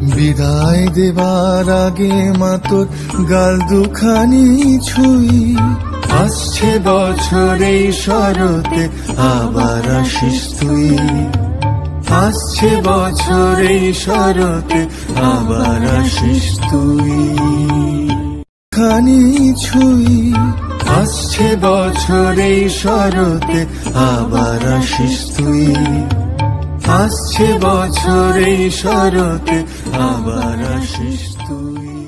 বিদায় দেবার আগে মাতর গাল দুখানি ছুই। আসছে বছর শরতে আবার আসিস তুই। আসছে বছর শরতে আবার আসিস তুই। খানি ছুই। আসছে বছর শরতে আবার আসিস তুই। আসছে বছরে শরতে আবার আসিস তুই।